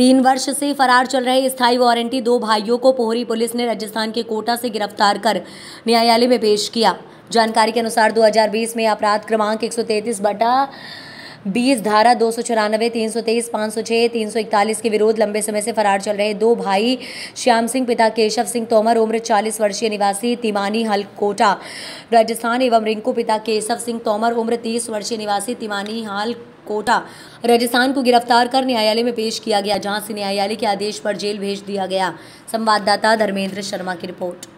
तीन वर्ष से फरार चल रहे स्थायी वारंटी दो भाइयों को पोहरी पुलिस ने राजस्थान के कोटा से गिरफ़्तार कर न्यायालय में पेश किया। जानकारी के अनुसार 2020 में अपराध क्रमांक 133 बटा बीस धारा दो सौ चौरानवे, तीन सौ तेईस, पाँच सौ छः तीन सौ इकतालीस के विरोध लंबे समय से फरार चल रहे दो भाई, श्याम सिंह, पिता केशव सिंह तोमर, उम्र चालीस वर्षीय निवासी तिमानी हलकोटा। राजस्थान एवं रिंकू, पिता केशव सिंह तोमर, उम्र तीस वर्षीय निवासी तिमानी हाल कोटा राजस्थान को गिरफ़्तार कर न्यायालय में पेश किया गया। जहाँ से न्यायालय के आदेश पर जेल भेज दिया गया। संवाददाता धर्मेंद्र शर्मा की रिपोर्ट।